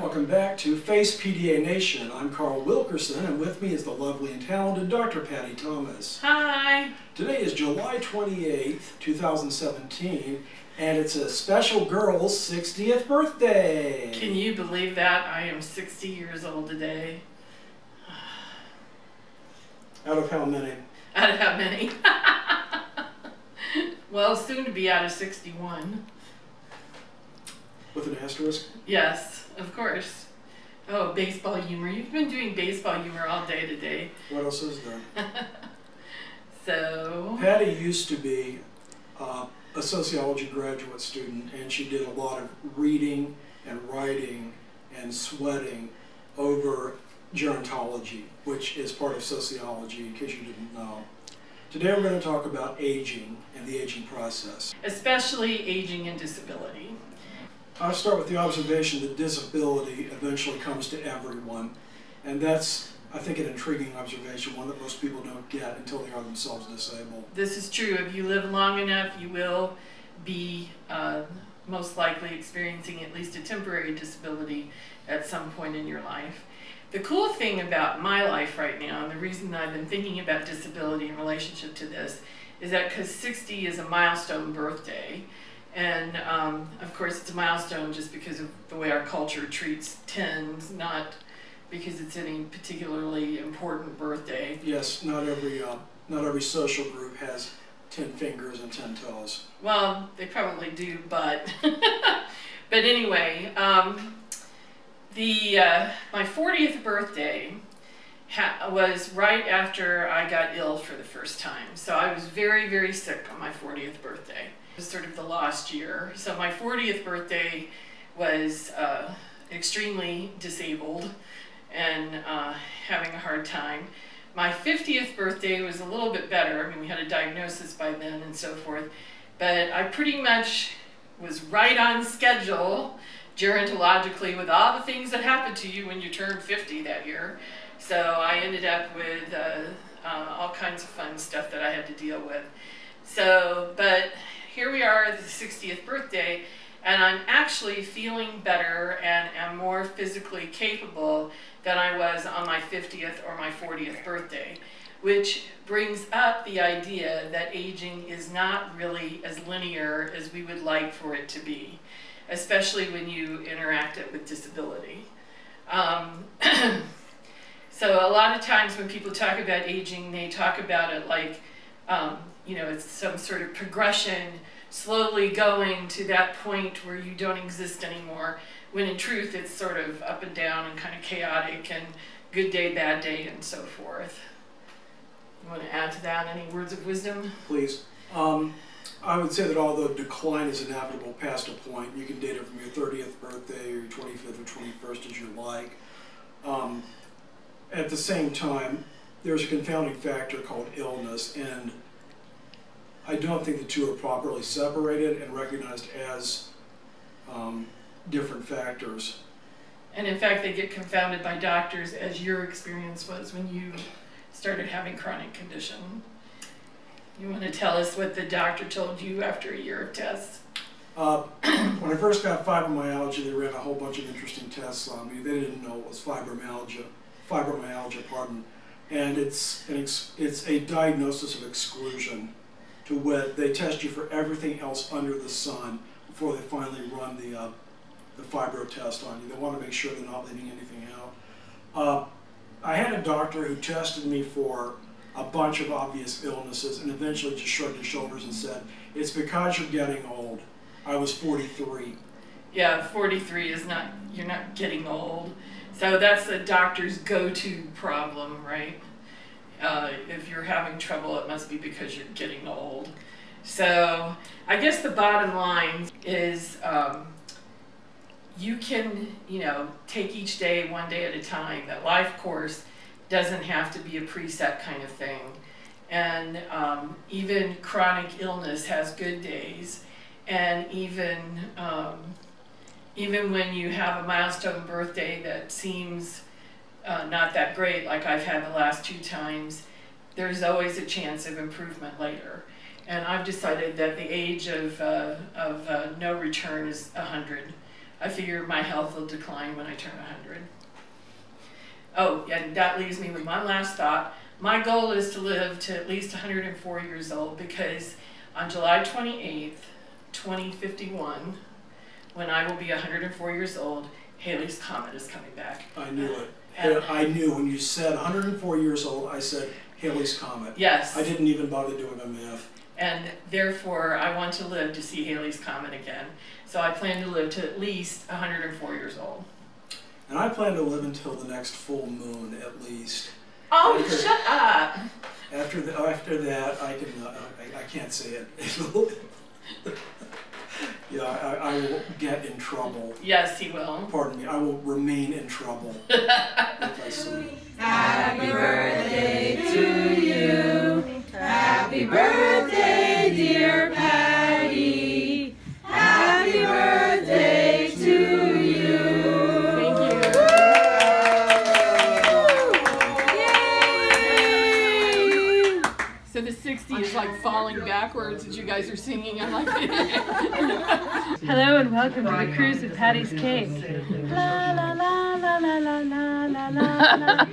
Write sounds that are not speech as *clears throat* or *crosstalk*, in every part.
welcome back to Face PDA Nation. I'm Carl Wilkerson, and with me is the lovely and talented Dr. Pattie Thomas. Hi. Today is July 28th, 2017, and it's a special girl's 60th birthday. Can you believe that? I am 60 years old today. *sighs* Out of how many? Out of how many? *laughs* well, soon to be out of 61. With an asterisk? Yes, of course. Oh, baseball humor. You've been doing baseball humor all day today. What else is there? *laughs* so. Pattie used to be uh, a sociology graduate student, and she did a lot of reading and writing and sweating over gerontology, which is part of sociology, in case you didn't know. Today we're going to talk about aging and the aging process. Especially aging and disability. I'll start with the observation that disability eventually comes to everyone, and that's, I think, an intriguing observation, one that most people don't get until they are themselves disabled. This is true. If you live long enough, you will be uh, most likely experiencing at least a temporary disability at some point in your life. The cool thing about my life right now, and the reason I've been thinking about disability in relationship to this, is that because 60 is a milestone birthday, and um, of course, it's a milestone just because of the way our culture treats tens, not because it's any particularly important birthday. Yes, not every uh, not every social group has ten fingers and ten toes. Well, they probably do, but *laughs* but anyway, um, the uh, my 40th birthday was right after I got ill for the first time. So I was very, very sick on my 40th birthday was sort of the lost year. So my 40th birthday was uh, extremely disabled and uh, having a hard time. My 50th birthday was a little bit better. I mean, we had a diagnosis by then and so forth. But I pretty much was right on schedule gerontologically with all the things that happen to you when you turn 50 that year. So I ended up with uh, uh, all kinds of fun stuff that I had to deal with. So, but here we are at the 60th birthday, and I'm actually feeling better and am more physically capable than I was on my 50th or my 40th birthday, which brings up the idea that aging is not really as linear as we would like for it to be, especially when you interact it with disability. Um, *clears throat* so a lot of times when people talk about aging, they talk about it like um, you know, it's some sort of progression, slowly going to that point where you don't exist anymore, when in truth it's sort of up and down and kind of chaotic and good day, bad day, and so forth. You want to add to that any words of wisdom? Please. Um, I would say that although decline is inevitable past a point, you can date it from your 30th birthday or your 25th or 21st as you like. Um, at the same time, there's a confounding factor called illness, and I don't think the two are properly separated and recognized as um, different factors. And in fact, they get confounded by doctors, as your experience was when you started having chronic condition. You want to tell us what the doctor told you after a year of tests? Uh, *clears throat* when I first got fibromyalgia, they ran a whole bunch of interesting tests on me. They didn't know it was fibromyalgia, fibromyalgia, pardon. And it's an ex it's a diagnosis of exclusion to wit, they test you for everything else under the sun before they finally run the, uh, the fibro test on you. They want to make sure they're not leaving anything out. Uh, I had a doctor who tested me for a bunch of obvious illnesses and eventually just shrugged his shoulders and said, it's because you're getting old. I was 43. Yeah, 43 is not, you're not getting old. So that's the doctor's go-to problem, right? Uh, if you're having trouble, it must be because you're getting old. So I guess the bottom line is um, you can, you know, take each day one day at a time. That life course doesn't have to be a preset kind of thing. And um, even chronic illness has good days. And even, um, even when you have a milestone birthday that seems uh, not that great like I've had the last two times, there's always a chance of improvement later. And I've decided that the age of, uh, of uh, no return is 100. I figure my health will decline when I turn 100. Oh, and that leaves me with one last thought. My goal is to live to at least 104 years old because on July 28th, 2051, when I will be 104 years old, Halley's Comet is coming back. I knew it. And I knew when you said 104 years old, I said Halley's Comet. Yes. I didn't even bother doing a math. and therefore I want to live to see Halley's Comet again. So I plan to live to at least 104 years old. And I plan to live until the next full moon at least. Oh, Okay. shut up! After the, after that, I can uh, I, I can't say it. *laughs* yeah, I, I will get in trouble. Yes, he will. Pardon me. I will remain in trouble *laughs* if I say. Happy birthday to you. Happy birthday, dear Pattie. Is like falling backwards as you guys are singing. I like. *laughs* Hello and welcome to the cruise with Pattie's Cake. La la la la la la la la la la.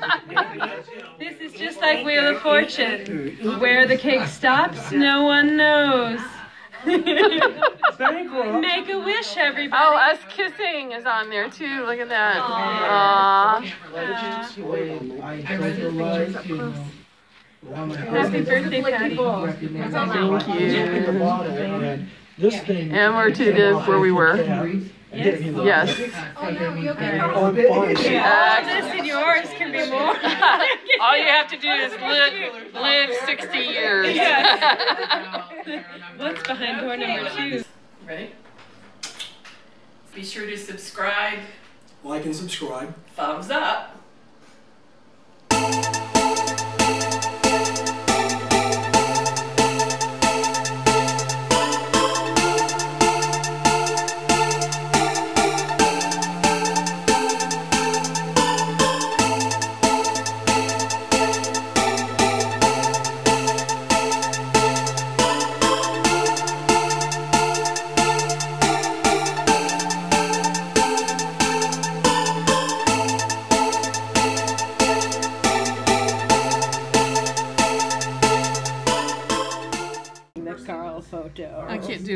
This is just like Wheel of Fortune. Where the cake stops, no one knows. Make a wish, everybody. Oh, us kissing is on there too. Look at that. Aww. Happy birthday, Pattie. Thank you. This thing. And we're to the where we were. Yes. Oh, I'm fine. Oh, this and yours can be more. *laughs* All you have to do is live, live 60 years. *laughs* What's behind door number two? Ready? Be sure to subscribe. Like and subscribe. Thumbs up.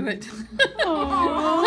Do it. *laughs*